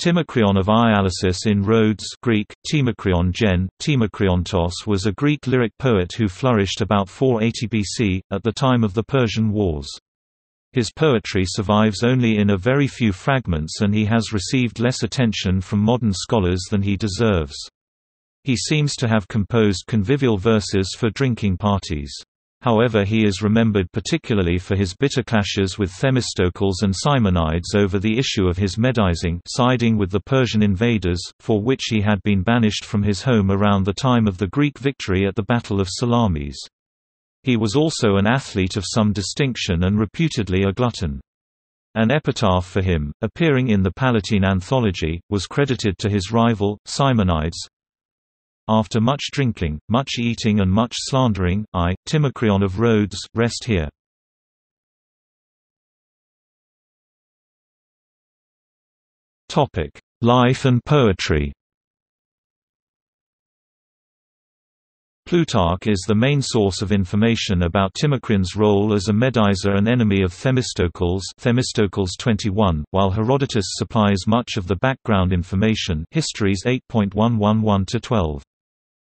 Timocreon of Ialysus in Rhodes Greek, Timocreon gen, Timocreontos was a Greek lyric poet who flourished about 480 BC, at the time of the Persian Wars. His poetry survives only in a very few fragments and he has received less attention from modern scholars than he deserves. He seems to have composed convivial verses for drinking parties. However he is remembered particularly for his bitter clashes with Themistocles and Simonides over the issue of his medizing siding with the Persian invaders, for which he had been banished from his home around the time of the Greek victory at the Battle of Salamis. He was also an athlete of some distinction and reputedly a glutton. An epitaph for him, appearing in the Palatine Anthology, was credited to his rival, Simonides, after much drinking, much eating and much slandering, I, Timocreon of Rhodes, rest here. Life and poetry Plutarch is the main source of information about Timocreon's role as a Medizer and enemy of Themistocles Themistocles 21, while Herodotus supplies much of the background information Histories 8.111-12.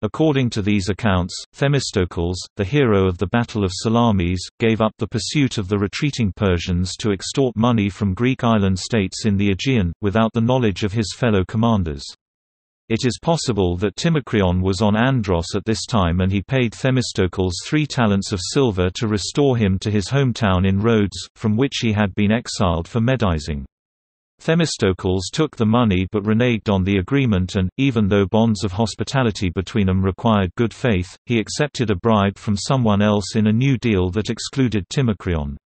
According to these accounts, Themistocles, the hero of the Battle of Salamis, gave up the pursuit of the retreating Persians to extort money from Greek island states in the Aegean, without the knowledge of his fellow commanders. It is possible that Timocreon was on Andros at this time and he paid Themistocles three talents of silver to restore him to his hometown in Rhodes, from which he had been exiled for medizing. Themistocles took the money but reneged on the agreement and, even though bonds of hospitality between them required good faith, he accepted a bribe from someone else in a new deal that excluded Timocreon.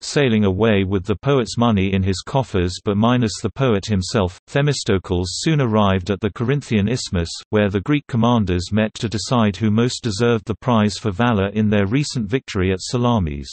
Sailing away with the poet's money in his coffers but minus the poet himself, Themistocles soon arrived at the Corinthian Isthmus, where the Greek commanders met to decide who most deserved the prize for valor in their recent victory at Salamis.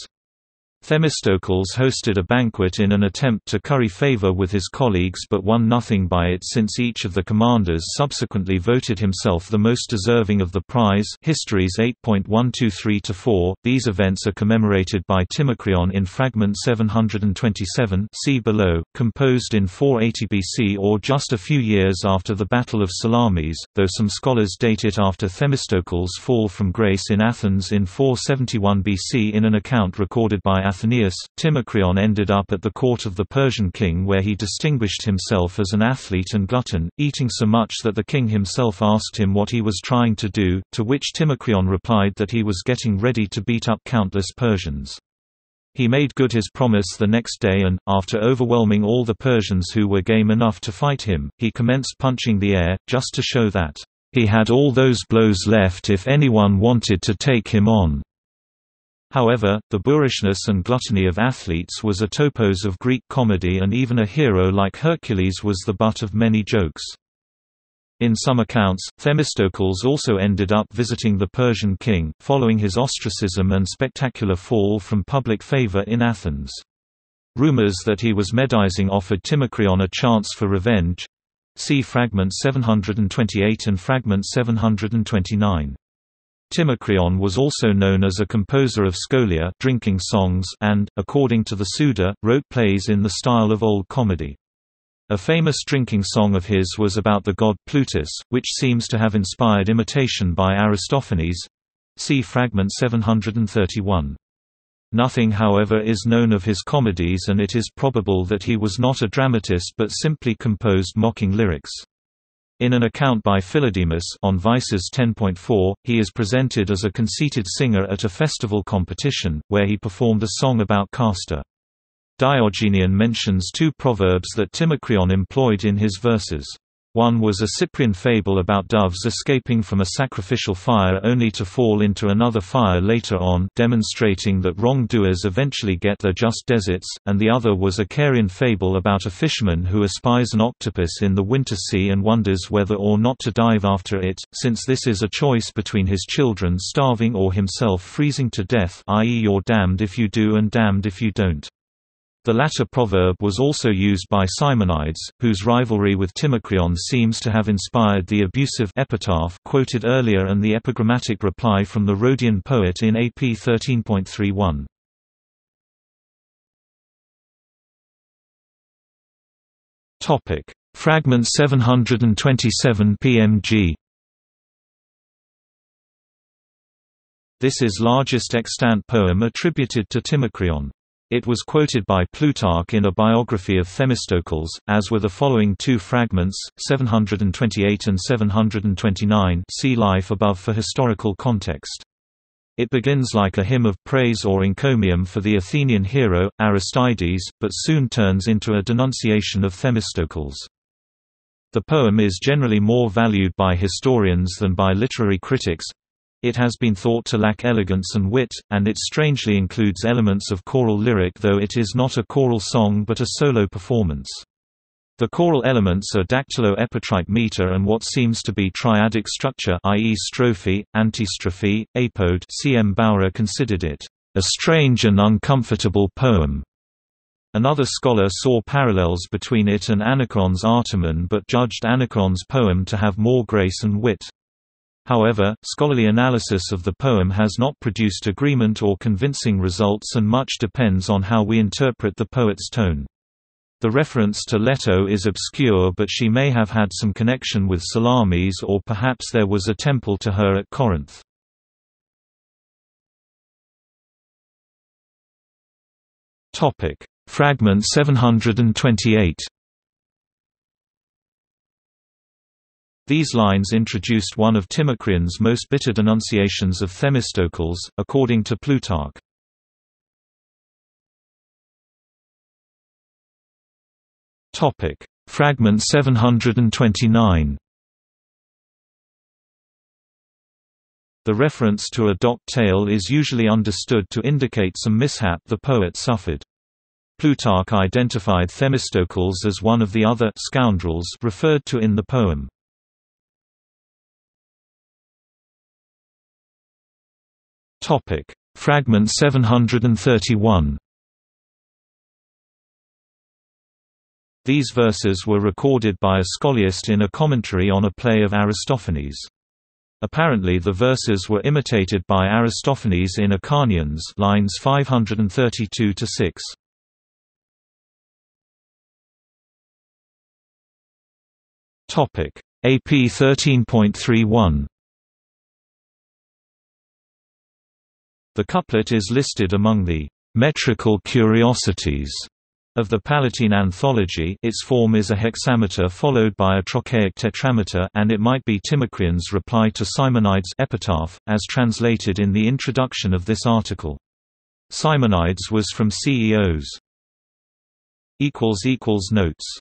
Themistocles hosted a banquet in an attempt to curry favor with his colleagues but won nothing by it since each of the commanders subsequently voted himself the most deserving of the prize. Histories 8.123-4. These events are commemorated by Timocreon in fragment 727 see below, composed in 480 BC or just a few years after the Battle of Salamis, though some scholars date it after Themistocles' fall from grace in Athens in 471 BC in an account recorded by Athenaeus, Timocreon ended up at the court of the Persian king where he distinguished himself as an athlete and glutton, eating so much that the king himself asked him what he was trying to do, to which Timocreon replied that he was getting ready to beat up countless Persians. He made good his promise the next day and, after overwhelming all the Persians who were game enough to fight him, he commenced punching the air, just to show that, "...he had all those blows left if anyone wanted to take him on." However, the boorishness and gluttony of athletes was a topos of Greek comedy and even a hero like Hercules was the butt of many jokes. In some accounts, Themistocles also ended up visiting the Persian king, following his ostracism and spectacular fall from public favor in Athens. Rumors that he was medizing offered Timocreon a chance for revenge. See Fragment 728 and Fragment 729. Timocreon was also known as a composer of scolia drinking songs and, according to the Suda, wrote plays in the style of old comedy. A famous drinking song of his was about the god Plutus, which seems to have inspired imitation by Aristophanes. See fragment 731. Nothing however is known of his comedies and it is probable that he was not a dramatist but simply composed mocking lyrics. In an account by Philodemus on Vices 10.4, he is presented as a conceited singer at a festival competition, where he performed a song about Castor. Diogenian mentions two proverbs that Timocreon employed in his verses. One was a Cyprian fable about doves escaping from a sacrificial fire only to fall into another fire later on demonstrating that wrong-doers eventually get their just deserts, and the other was a Carian fable about a fisherman who espies an octopus in the winter sea and wonders whether or not to dive after it, since this is a choice between his children starving or himself freezing to death i.e. you're damned if you do and damned if you don't. The latter proverb was also used by Simonides, whose rivalry with Timocreon seems to have inspired the abusive epitaph quoted earlier and the epigrammatic reply from the Rhodian poet in AP 13.31. Topic: Fragment 727 PMG This is largest extant poem attributed to Timocreon. It was quoted by Plutarch in a biography of Themistocles, as were the following two fragments, 728 and 729 see Life above for historical context. It begins like a hymn of praise or encomium for the Athenian hero, Aristides, but soon turns into a denunciation of Themistocles. The poem is generally more valued by historians than by literary critics, it has been thought to lack elegance and wit, and it strangely includes elements of choral lyric though it is not a choral song but a solo performance. The choral elements are dactylo-epitrite meter and what seems to be triadic structure i.e. strophe, antistrophe, epode C. M. Bowra considered it, "...a strange and uncomfortable poem." Another scholar saw parallels between it and Anacreon's Artemon but judged Anacreon's poem to have more grace and wit. However, scholarly analysis of the poem has not produced agreement or convincing results and much depends on how we interpret the poet's tone. The reference to Leto is obscure but she may have had some connection with Salamis or perhaps there was a temple to her at Corinth. Fragment 728 These lines introduced one of Timocreon's most bitter denunciations of Themistocles, according to Plutarch. Topic: Fragment 729. The reference to a docked tail is usually understood to indicate some mishap the poet suffered. Plutarch identified Themistocles as one of the other scoundrels referred to in the poem. Topic: Fragment 731. These verses were recorded by a scholiast in a commentary on a play of Aristophanes. Apparently the verses were imitated by Aristophanes in Acharnians lines 532 to 6. Topic: AP 13.31 The couplet is listed among the metrical curiosities of the Palatine Anthology its form is a hexameter followed by a trochaic tetrameter and it might be Timocreon's reply to Simonides' epitaph, as translated in the introduction of this article. Simonides was from Ceos. Notes